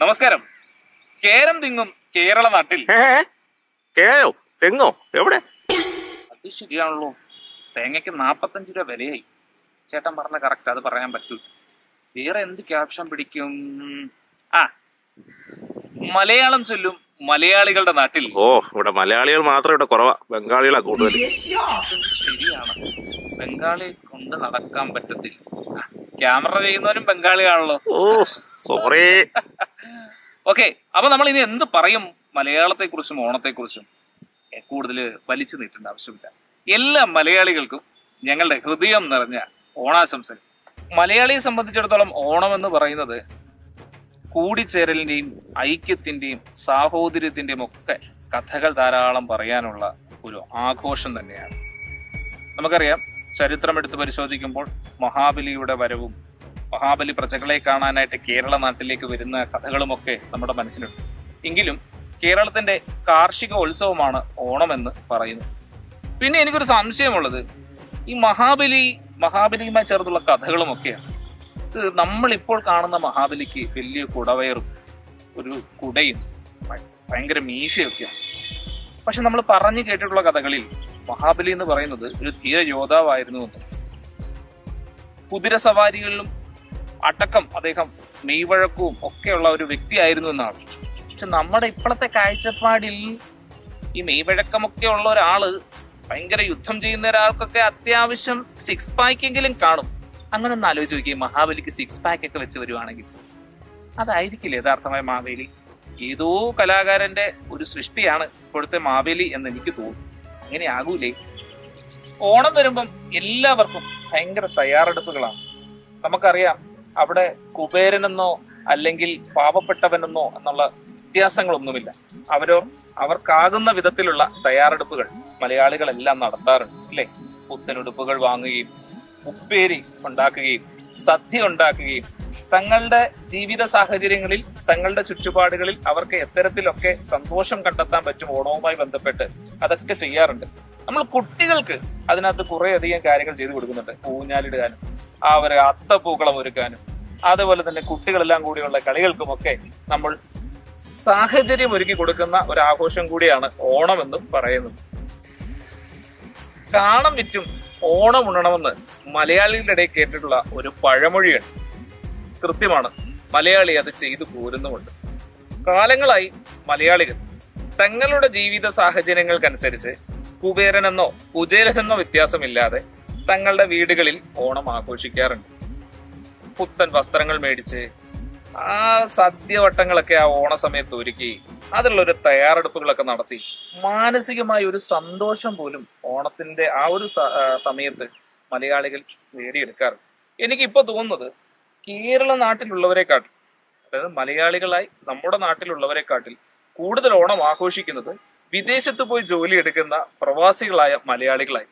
നമസ്കാരം. കേരം തിങ്ങും കേരള നാട്ടിൽ. കേരോ തെങ്ങോ? എവിടെ? അത് ശരിയാണല്ലോ. തേങ്ങയ്ക്ക് നാപ്പത്തഞ്ച് രൂപ വിലയായി. ചേട്ടൻ പറഞ്ഞ കറക്റ്റ് അത് പറയാൻ പറ്റൂ വേറെ എന്ത് ക്യാപ്ഷൻ പിടിക്കും? ആ മലയാളം ചൊല്ലും മലയാളികളുടെ നാട്ടിൽ. ഓ ഇവിടെ മലയാളികൾ മാത്രം ഇവിടെ കുറവാ. ബംഗാളികളാ കൂടുതൽ. ശരിയാണ്. ബംഗാളി കൊണ്ട് നടക്കാൻ പറ്റത്തില്ല. ക്യാമറ ചെയ്യുന്നവരും ബംഗാളിയാണല്ലോ ഓ സോറി ഓക്കെ അപ്പൊ നമ്മൾ ഇനി എന്ത് പറയും മലയാളത്തെ കുറിച്ചും ഓണത്തെ കുറിച്ചും കൂടുതൽ വലിച്ചു നീട്ടേണ്ട ആവശ്യമില്ല. എല്ലാ മലയാളികൾക്കും ഞങ്ങളുടെ ഹൃദയം നിറഞ്ഞ ഓണാശംസകൾ. മലയാളിയെ സംബന്ധിച്ചിടത്തോളം ഓണം എന്ന് പറയുന്നത് കൂടിച്ചേരലിന്റെയും ഐക്യത്തിന്റെയും സാഹോദര്യത്തിന്റെയും ഒക്കെ കഥകൾ ധാരാളം പറയാനുള്ള ഒരു ആഘോഷം തന്നെയാണ്. നമുക്കറിയാം ചരിത്രം എടുത്ത് പരിശോധിക്കുമ്പോൾ മഹാബലിയുടെ വരവും മഹാബലി പ്രജകളെ കാണാനായിട്ട് കേരള നാട്ടിലേക്ക് വരുന്ന കഥകളുമൊക്കെ നമ്മുടെ മനസ്സിലുണ്ട്. എങ്കിലും കേരളത്തിന്റെ കാർഷിക ഉത്സവമാണ് ഓണമെന്ന് പറയുന്നു. പിന്നെ എനിക്കൊരു സംശയമുള്ളത്. ഈ മഹാബലി മഹാബലിയുമായി ചേർന്നുള്ള കഥകളുമൊക്കെയാണ്. ഇത് നമ്മളിപ്പോൾ കാണുന്ന മഹാബലിക്ക് വലിയ കുടവയറും ഒരു കുടയും ഭയങ്കര മീശയൊക്കെയാണ്. പക്ഷെ നമ്മൾ പറഞ്ഞു കേട്ടിട്ടുള്ള കഥകളിൽ മഹാബലി എന്ന് പറയുന്നത് ഒരു ധീര യോദ്ധാവായിരുന്നു എന്ന്. കുതിരസവാരികളിലും അടക്കം അദ്ദേഹം മെയ്വഴക്കവും ഒക്കെയുള്ള ഒരു വ്യക്തിയായിരുന്നു എന്നാണ്. പക്ഷെ നമ്മുടെ ഇപ്പോഴത്തെ കാഴ്ചപ്പാടിൽ ഈ മെയ്വഴക്കമൊക്കെ ഉള്ള ഒരാൾ ഭയങ്കര യുദ്ധം ചെയ്യുന്ന ഒരാൾക്കൊക്കെ അത്യാവശ്യം സിക്സ് പാക്കെങ്കിലും കാണും. അങ്ങനെ ഒന്ന് ആലോചിച്ച് നോക്കി മഹാബലിക്ക് സിക്സ് പാക്ക് ഒക്കെ വെച്ച് വരുവാണെങ്കിൽ. അതായിരിക്കില്ല യഥാർത്ഥമായ മാവേലി. ഏതോ കലാകാരന്റെ ഒരു സൃഷ്ടിയാണ് ഇപ്പോഴത്തെ മാവേലി എന്ന് എനിക്ക് തോന്നുന്നു. അങ്ങനെ ആകൂലേ? ഓണം വരുമ്പം എല്ലാവർക്കും ഭയങ്കര തയ്യാറെടുപ്പുകളാണ്. നമുക്കറിയാം അവിടെ കുബേരനെന്നോ അല്ലെങ്കിൽ പാവപ്പെട്ടവനെന്നോ എന്നുള്ള വ്യത്യാസങ്ങളൊന്നുമില്ല. അവരോ അവർക്കാകുന്ന വിധത്തിലുള്ള തയ്യാറെടുപ്പുകൾ മലയാളികളെല്ലാം നടത്താറുണ്ട് അല്ലെ? പുത്തനുടുപ്പുകൾ വാങ്ങുകയും ഉപ്പേരി ഉണ്ടാക്കുകയും സദ്യ ഉണ്ടാക്കുകയും തങ്ങളുടെ ജീവിത സാഹചര്യങ്ങളിൽ തങ്ങളുടെ ചുറ്റുപാടുകളിൽ അവർക്ക് എത്തരത്തിലൊക്കെ സന്തോഷം കണ്ടെത്താൻ പറ്റും ഓണവുമായി ബന്ധപ്പെട്ട് അതൊക്കെ ചെയ്യാറുണ്ട്. നമ്മൾ കുട്ടികൾക്ക് അതിനകത്ത് കുറെ അധികം കാര്യങ്ങൾ ചെയ്തു കൊടുക്കുന്നുണ്ട്. ഊഞ്ഞാലിടുകാനും അവരെ അത്തപ്പൂക്കളം ഒരുക്കാനും അതുപോലെ തന്നെ കുട്ടികളെല്ലാം കൂടിയുള്ള കളികൾക്കുമൊക്കെ നമ്മൾ സാഹചര്യം ഒരുക്കി കൊടുക്കുന്ന ഒരു ആഘോഷം കൂടിയാണ് ഓണമെന്നും പറയുന്നത്. കാണം വിറ്റും ഓണം ഉണ്ണണമെന്ന് മലയാളികളുടെ ഇടയിൽ കേട്ടിട്ടുള്ള ഒരു പഴമൊഴിയുണ്ട് കൃത്യമാണ്. മലയാളി അത് ചെയ്തു പോരുന്നുമുണ്ട്. കാലങ്ങളായി മലയാളികൾ തങ്ങളുടെ ജീവിത സാഹചര്യങ്ങൾക്കനുസരിച്ച് കുബേരനെന്നോ കുചേരനെന്നോ വ്യത്യാസമില്ലാതെ തങ്ങളുടെ വീടുകളിൽ ഓണം ആഘോഷിക്കാറുണ്ട്. പുത്തൻ വസ്ത്രങ്ങൾ മേടിച്ച് ആ സദ്യവട്ടങ്ങളൊക്കെ ആ ഓണ സമയത്ത് ഒരുക്കി അതിലുള്ള ഒരു തയ്യാറെടുപ്പുകളൊക്കെ നടത്തി മാനസികമായ ഒരു സന്തോഷം പോലും ഓണത്തിന്റെ ആ ഒരു സമയത്ത് മലയാളികൾ നേടിയെടുക്കാറുണ്ട്. എനിക്കിപ്പോ തോന്നുന്നത് കേരള നാട്ടിലുള്ളവരെക്കാട്ടിൽ അതായത് മലയാളികളായി നമ്മുടെ നാട്ടിലുള്ളവരെക്കാട്ടിൽ കൂടുതൽ ഓണം ആഘോഷിക്കുന്നത് വിദേശത്ത് പോയി ജോലി എടുക്കുന്ന പ്രവാസികളായ മലയാളികളായി.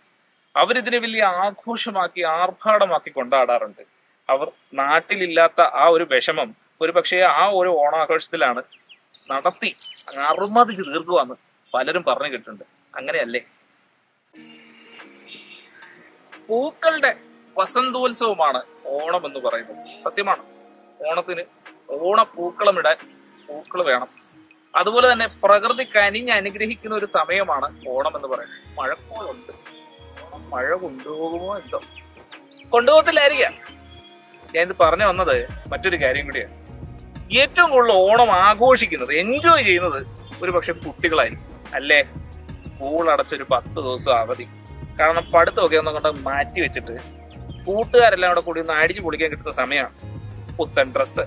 അവരിതിനെ വലിയ ആഘോഷമാക്കി ആർഭാടമാക്കി കൊണ്ടാടാറുണ്ട്. അവർ നാട്ടിലില്ലാത്ത ആ ഒരു വിഷമം ഒരു പക്ഷേ ആ ഒരു ഓണാഘോഷത്തിലാണ് നടത്തി അറുമതിച്ച് തീർക്കുവാന്ന് പലരും പറഞ്ഞു കേട്ടിട്ടുണ്ട്. അങ്ങനെയല്ലേ? പൂക്കളുടെ വസന്തോത്സവമാണ് ഓണം എന്ന് പറയുന്നത്. സത്യമാണ്. ഓണത്തിന് ഓണപ്പൂക്കളം ഇടാൻ പൂക്കൾ വേണം. അതുപോലെ തന്നെ പ്രകൃതി കനിഞ്ഞ് അനുഗ്രഹിക്കുന്ന ഒരു സമയമാണ് ഓണം എന്ന് പറയുന്നത്. മഴക്കോളുണ്ട്. ഓണം മഴ കൊണ്ടുപോകുമോ എന്തോ? കൊണ്ടുപോകത്തില്ലായിരിക്കാം. ഞാൻ ഇത് പറഞ്ഞു വന്നത് മറ്റൊരു കാര്യം കൂടിയാണ്. ഏറ്റവും കൂടുതൽ ഓണം ആഘോഷിക്കുന്നത് എൻജോയ് ചെയ്യുന്നത് ഒരു പക്ഷെ കുട്ടികളായിരിക്കും. അല്ലേ? സ്കൂൾ അടച്ചൊരു പത്ത് ദിവസം അവധി. കാരണം പഠിത്തമൊക്കെ ഒന്നും കൊണ്ട് മാറ്റി വെച്ചിട്ട് കൂട്ടുകാരെല്ലാം കൂടെ കൂടി ഒന്ന് അടിച്ചു പൊളിക്കാൻ കിട്ടുന്ന സമയമാണ്. പുത്തൻ ഡ്രസ്സ്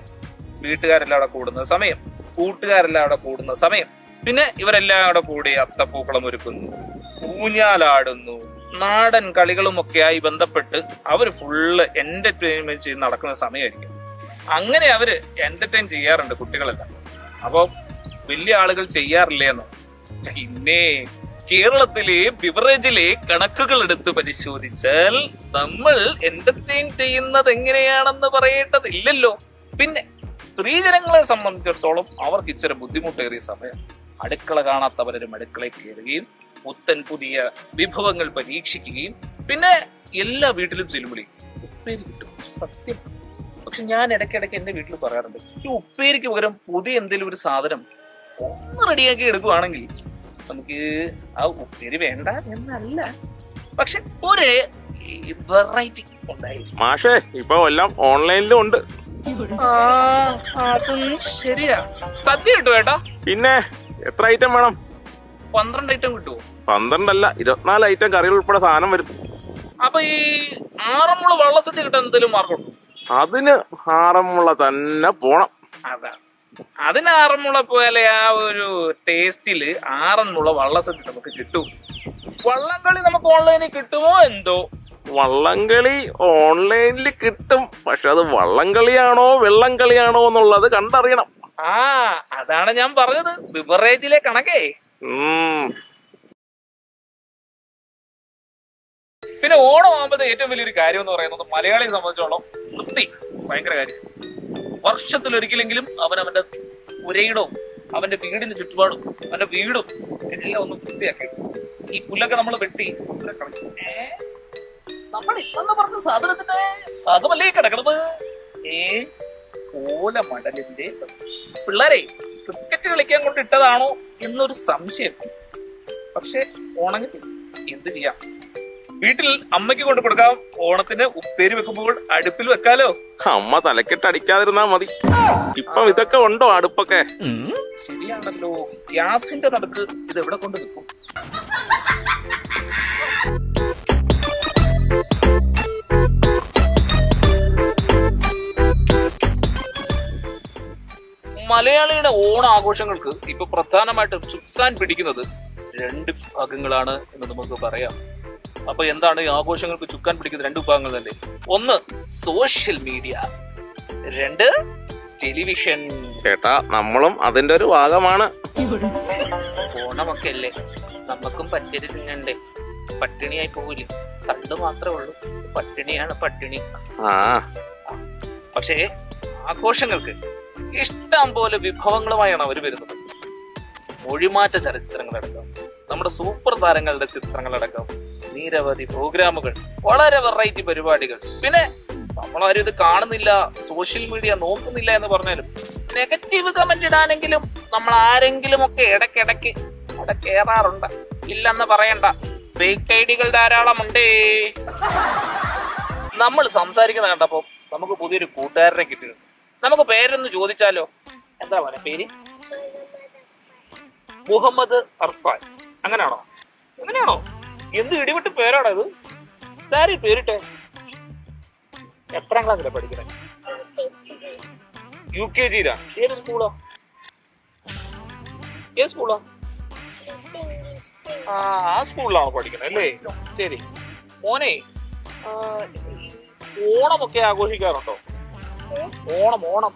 വീട്ടുകാരെല്ലാം അവിടെ കൂടുന്ന സമയം കൂട്ടുകാരെല്ലാം അവിടെ കൂടുന്ന സമയം. പിന്നെ ഇവരെല്ലാം അവിടെ കൂടി അത്തപ്പൂക്കളം ഒരുക്കുന്നു ഊഞ്ഞാലാടുന്നു. നാടൻ കളികളുമൊക്കെയായി ബന്ധപ്പെട്ട് അവർ ഫുള്ള് എന്റർടൈൻമെന്റ് ചെയ്ത് നടക്കുന്ന സമയമായിരിക്കും. അങ്ങനെ അവർ എന്റർടൈൻ ചെയ്യാറുണ്ട് കുട്ടികളെല്ലാം. അപ്പോൾ വലിയ ആളുകൾ ചെയ്യാറില്ലേന്നോ പിന്നെ കേരളത്തിലെ ബിവറേജിലെ കണക്കുകൾ എടുത്ത് പരിശോധിച്ചാൽ നമ്മൾ എന്റർടൈൻ ചെയ്യുന്നത് എങ്ങനെയാണെന്ന് പറയേണ്ടതില്ലല്ലോ. പിന്നെ സ്ത്രീജനങ്ങളെ സംബന്ധിച്ചിടത്തോളം അവർക്ക് ഇച്ചിരി ബുദ്ധിമുട്ടേറിയ സമയം. അടുക്കള കാണാത്തവരും അടുക്കളയിൽ കയറുകയും പുത്തൻ പുതിയ വിഭവങ്ങൾ പരീക്ഷിക്കുകയും പിന്നെ എല്ലാ വീട്ടിലും ചെല്ലുമ്പടി ഉപ്പേരി കിട്ടും. സത്യം. പക്ഷെ ഞാൻ ഇടയ്ക്കിടയ്ക്ക് എന്റെ വീട്ടിൽ പറയാറുണ്ട് ഈ ഉപ്പേരിക്ക് പകരം പുതിയ എന്തെങ്കിലും ഒരു സാധനം ഒന്ന് റെഡിയാക്കി എടുക്കുവാണെങ്കിൽ നമുക്ക് ആ ഉപ്പേരി വേണ്ട എന്നല്ല. പക്ഷെ ഒരു വെറൈറ്റി ഉണ്ടായിരിക്കും. മാഷേ ഇപ്പൊ എല്ലാം ഓൺലൈനിലും ഉണ്ട്. അതും ശരിയാ. സദ്യ കിട്ടും ഏട്ടാ? പിന്നെ എത്ര ഐറ്റം വേണം? പന്ത്രണ്ട് ഐറ്റം കിട്ടുമോ പന്ത്രണ്ടല്ല ഇരുപത്തിനാല് ഐറ്റം കറികൾ ഉൾപ്പെടെ സാധനം വരും. അപ്പൊ ഈ ആറന്മുള വള്ളസദ്യ കിട്ടാൻ എന്തെങ്കിലും മാർഗമുണ്ടോ അതിന് ആറന്മുള തന്നെ പോണം. അതാ. അതിന് ആറന്മുള പോലെ ആ ഒരു ടേസ്റ്റിൽ ആറന്മുള വള്ളസദ്യ നമുക്ക് കിട്ടും. വള്ളംകളി നമുക്ക് ഓൺലൈനിൽ കിട്ടുമോ എന്തോ? വള്ളംകളി ഓൺലൈനിൽ കിട്ടും. പക്ഷെ അത് വള്ളംകളിയാണോ വെള്ളം കളിയാണോ എന്നുള്ളത് കണ്ടറിയണം. ആ അതാണ് ഞാൻ പറഞ്ഞത്. ബിബറേജിലെ കണക്കേ. പിന്നെ ഓണം ആകുമ്പോഴത്തെ ഏറ്റവും വലിയൊരു കാര്യം എന്ന് പറയുന്നത് മലയാളിയെ സംബന്ധിച്ചോളം വൃത്തി ഭയങ്കര കാര്യം. വർഷത്തിൽ ഒരിക്കലെങ്കിലും അവൻ അവന്റെ പുരയിടവും അവന്റെ വീടിന് ചുറ്റുപാടും അവന്റെ വീടും എല്ലാം ഒന്ന് വൃത്തിയാക്കി ഈ പുല്ലൊക്കെ നമ്മൾ വെട്ടി. നമ്മൾ ഇല്ലെന്ന് പറഞ്ഞ സാധനത്തിന്റെ അതുമല്ലേ കിടക്കണത് ഏ? ഓല മടലിന്റെ പിള്ളേരെ ക്രിക്കറ്റ് കളിക്കാൻ കൊണ്ട് ഇട്ടതാണോ എന്നൊരു സംശയം. പക്ഷെ ഉണങ്ങി എന്ത് ചെയ്യാം? വീട്ടിൽ അമ്മയ്ക്ക് കൊണ്ടു കൊടുക്കാം. ഓണത്തിന് ഉപ്പേരി വെക്കുമ്പോൾ അടുപ്പിൽ വെക്കാലോ? അമ്മ തലക്കെട്ട് അടിക്കാതിരുന്നാ മതി. ഇപ്പം ഇതൊക്കെ ഉണ്ടോ അടുപ്പൊക്കെ? ശരിയാണല്ലോ. ഗ്യാസിന്റെ നടുക്ക് ഇത് എവിടെ കൊണ്ട് വെക്കും? മലയാളിയുടെ ഓണ ആഘോഷങ്ങൾക്ക് ഇപ്പൊ പ്രധാനമായിട്ടും ചുക്കാൻ പിടിക്കുന്നത് രണ്ട് ഭാഗങ്ങളാണ് എന്ന് നമുക്ക് പറയാം. അപ്പൊ എന്താണ് ഈ ആഘോഷങ്ങൾക്ക് ചുക്കാൻ പിടിക്കുന്ന രണ്ട് വിഭാഗങ്ങൾ തന്നെ ഒന്ന് സോഷ്യൽ മീഡിയ രണ്ട് ടെലിവിഷൻ. ചേട്ടാ നമ്മളും അതിന്റെ ഒരു ഭാഗമാണ്. ഓണമൊക്കെ അല്ലേ നമുക്കും പച്ചരി തിന്നണ്ടേ പട്ടിണിയായി പോകില്ല കണ്ടു മാത്രമേ ഉള്ളൂ. പട്ടിണിയാണ് പട്ടിണി. ആ. പക്ഷേ ആഘോഷങ്ങൾക്ക് ഇഷ്ടം പോലെ വിഭവങ്ങളുമായാണ് അവർ വരുന്നത്. മൊഴിമാറ്റ ചലച്ചിത്രങ്ങളടക്കം നമ്മുടെ സൂപ്പർ താരങ്ങളുടെ ചിത്രങ്ങളടക്കം നിരവധി പ്രോഗ്രാമുകൾ വളരെ വെറൈറ്റി പരിപാടികൾ. പിന്നെ നമ്മളാരും ഇത് കാണുന്നില്ല സോഷ്യൽ മീഡിയ നോക്കുന്നില്ല എന്ന് പറഞ്ഞാലും നെഗറ്റീവ് കമന്റ് ഇടാനെങ്കിലും നമ്മൾ ആരെങ്കിലും ഒക്കെ ഇടക്കിടക്ക് അവിടെ കേറാറുണ്ട്. ഇല്ലെന്ന് പറയണ്ട. ഫേക്ക് ഐഡികൾ ധാരാളമുണ്ടേ. നമ്മൾ സംസാരിക്കുന്ന കണ്ടപ്പോ നമുക്ക് പുതിയൊരു കൂട്ടുകാരനെ കിട്ടിയിട്ടുണ്ട്. നമുക്ക് പേരൊന്ന് ചോദിച്ചാലോ? എന്താ പറയാ പേര്? മുഹമ്മദ് അർഫാൻ. അങ്ങനെയാണോ? അങ്ങനെയാണോ? എന്ത് ഇടിവിട്ട് പേരാണോ ഇത്? സാരി പേരിട്ടെ? എത്രാം ക്ലാസ്സിലാണ് പഠിക്കുന്നത് യു കെ ജിയിലാണ് ഏത് സ്കൂളാ? ഏത് സ്കൂളാ? ആ ആ സ്കൂളിലാണോ പഠിക്കുന്നത് അല്ലേ? ശരി. മോനെ ഓണമൊക്കെ ആഘോഷിക്കാറുണ്ടോ? ഓണം ഓണം.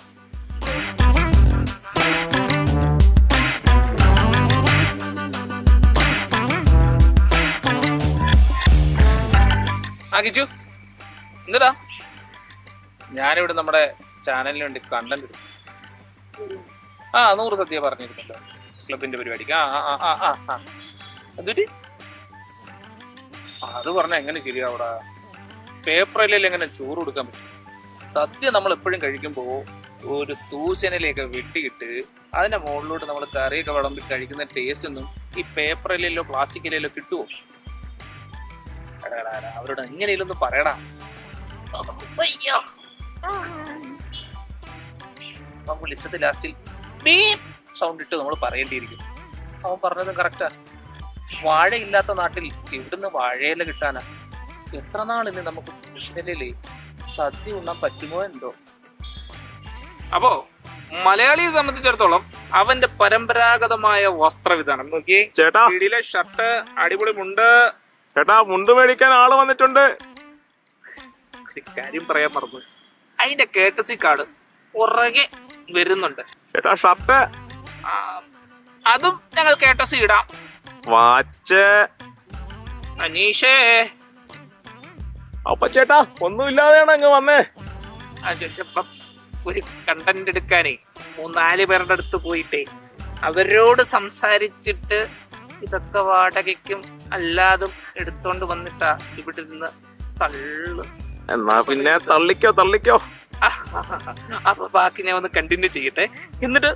ആ കിച്ചു. എന്താ ഞാനിവിടെ നമ്മുടെ ചാനലിന് വേണ്ടി കണ്ടന്റ് ആ നൂറ് സദ്യ പറഞ്ഞിരുന്നല്ലോ. ക്ലബിന്റെ പരിപാടിക്ക്. ആ ആ ആ ആ ആ എന്നിട്ട് അത് പറഞ്ഞ എങ്ങനെ ശരിയാവടാ? പേപ്പറിലെങ്ങനെ ചോറ് കൊടുക്കാൻ പറ്റും? സദ്യ നമ്മൾ എപ്പോഴും കഴിക്കുമ്പോൾ ഒരു തൂശനിലേക്ക് വെട്ടിയിട്ട് അതിന്റെ മുകളിലോട്ട് നമ്മൾ കറിയൊക്കെ വിളമ്പി കഴിക്കുന്ന ടേസ്റ്റ് ഒന്നും ഈ പേപ്പറിലോ പ്ലാസ്റ്റിക്കിലോ കിട്ടുമോ അവരോട് എങ്ങനെയും ഒന്ന് പറയടാ. അവൻ വിളിച്ചത് ലാസ്റ്റിൽ സൗണ്ട് ഇട്ട് നമ്മൾ പറയേണ്ടിയിരിക്കും അവൻ പറഞ്ഞത് കറക്റ്റാ വാഴയില്ലാത്ത നാട്ടിൽ എവിടുന്ന് വാഴയില കിട്ടാനാ? എത്ര നാളിന്ന് നമുക്ക് കൃഷ്ണനിലേ സദ്യ ഉണ്ണാൻ പറ്റുമോ എന്തോ? അപ്പോ മലയാളിയെ സംബന്ധിച്ചിടത്തോളം അവന്റെ പരമ്പരാഗതമായ വസ്ത്രവിധാനം. നോക്കിയേ ചേട്ടാ. ഷർട്ട് അടിപൊളി മുണ്ട്. ചേട്ടാ മുണ്ട് മേടിക്കാൻ ആൾ വന്നിട്ടുണ്ട്. ഒരു കാര്യം പറയാൻ മറന്നു. അതിന്റെ കേട്ടസി കാർഡ് പുറകെ വരുന്നുണ്ട്. ചേട്ടാ ഷർട്ട്. ആ, അതും ഞങ്ങൾ കേട്ടസി ഇടാം. വാച്ച്. അനീഷേ അപ്പൊ ചേട്ടാ ഒന്നുമില്ലാതെയാണ് അങ്ങ് വന്നേ. ഒരു കണ്ടന്റ് എടുക്കാനേ മൂന്നാൽ പേരുടെ അടുത്ത് പോയിട്ടേ അവരോട് സംസാരിച്ചിട്ട് ഇതൊക്കെ വാടകയ്ക്കും അല്ലാതും എടുത്തോണ്ട് വന്നിട്ടാ ഇവിടെ നിന്ന് തള്ളു. എന്നാ പിന്നെ തള്ളിക്കോ തള്ളിക്കോ. അപ്പൊ ബാക്കി ഞാൻ ഒന്ന് കണ്ടിന്യൂ ചെയ്യട്ടെ. എന്നിട്ട്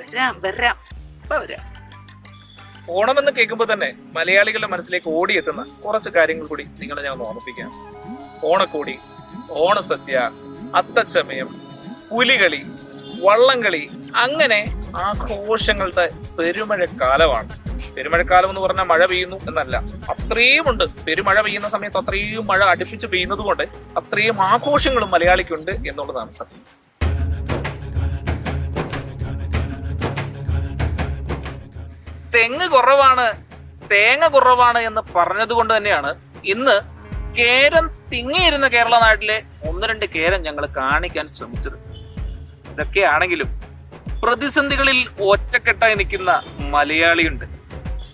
വരാം വരാം ഇപ്പൊ വരാം. ഓണം എന്ന് കേൾക്കുമ്പോൾ തന്നെ മലയാളികളുടെ മനസ്സിലേക്ക് ഓടിയെത്തുന്ന കുറച്ച് കാര്യങ്ങൾ കൂടി നിങ്ങളെ ഞാൻ ഓർമ്മിപ്പിക്കാം. ഓണക്കോടി ഓണസദ്യ അത്തച്ചമയം പുലികളി വള്ളംകളി അങ്ങനെ ആഘോഷങ്ങളുടെ പെരുമഴക്കാലമാണ്. പെരുമഴക്കാലം എന്ന് പറഞ്ഞാൽ മഴ പെയ്യുന്നു എന്നല്ല. അത്രയും ഉണ്ട്. പെരുമഴ പെയ്യുന്ന സമയത്ത് അത്രയും മഴ അടുപ്പിച്ച് പെയ്യുന്നത് കൊണ്ട് അത്രയും ആഘോഷങ്ങളും മലയാളിക്കുണ്ട് എന്നുള്ളതാണ് സത്യം. തെങ്ങ് കുറവാണ് തേങ്ങ കുറവാണ് എന്ന് പറഞ്ഞത് കൊണ്ട് തന്നെയാണ് ഇന്ന് കേരം തിങ്ങിയിരുന്ന കേരള നാട്ടിലെ ഒന്ന് രണ്ട് കേരം ഞങ്ങൾ കാണിക്കാൻ ശ്രമിച്ചത്. ഇതൊക്കെയാണെങ്കിലും പ്രതിസന്ധികളിൽ ഒറ്റക്കെട്ടായി നിൽക്കുന്ന മലയാളിയുണ്ട്.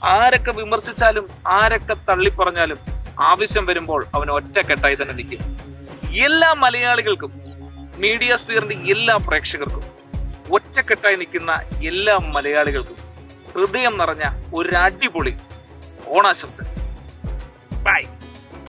ആരൊക്കെ വിമർശിച്ചാലും ആരൊക്കെ തള്ളിപ്പറഞ്ഞാലും ആവശ്യം വരുമ്പോൾ അവൻ ഒറ്റക്കെട്ടായി തന്നെ നിൽക്കും. എല്ലാ മലയാളികൾക്കും മീഡിയ സ്പീറിന്റെ എല്ലാ പ്രേക്ഷകർക്കും ഒറ്റക്കെട്ടായി നിൽക്കുന്ന എല്ലാ മലയാളികൾക്കും ഹൃദയം നിറഞ്ഞ ഒരു അടിപൊളി ഓണാശംസ. ബൈ.